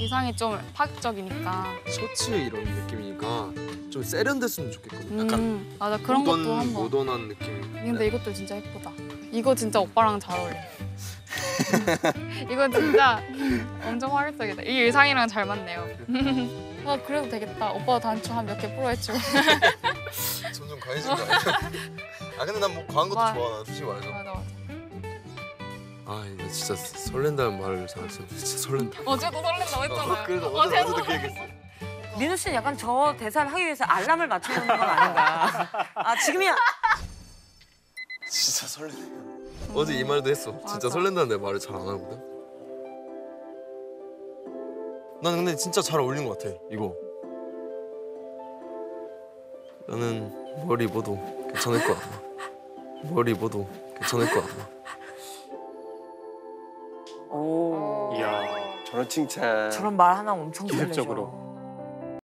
의상이 좀 파격적이니까. 셔츠 이런 느낌이니까 좀 세련됐으면 좋겠거든. 약간 음, 맞아 그런 모던, 것도 한번. 모던한 느낌. 근데 이것도 진짜 예쁘다. 이거 진짜 오빠랑 잘 어울려. 이거 진짜 엄청 활력적이다. 이 의상이랑 잘 맞네요. 아 그래도 되겠다. 오빠가 단추 한 몇 개 풀어헤치고. 점점 강해지는 거 아니야? 아 근데 난 뭐 과한 것도 와. 좋아. 나 솔직히 말해서. 맞아 맞아. 아 진짜 설렌다는 말을 잘했어. 진짜 설렌다. 어제도 설렌다고 했잖아요. 어, 그래서 어제도. 어제도 그렇게 얘기했어. 민우 씨는 약간 저 대사를 하기 위해서 알람을 맞춰놓는 건 아닌가. 아 지금이야. 진짜 설레네요. 어제 이 말도 했어. 진짜 맞아. 설렌다는 내 말을 잘 안 하거든. 난 근데 진짜 잘 어울린 것 같아. 이거. 나는 뭘 입어도 괜찮을 것 같아. 뭘 입어도 괜찮을 것 같아. 오. 이야 저런 칭찬 저런 말 하나 엄청 기습적으로. 설레죠.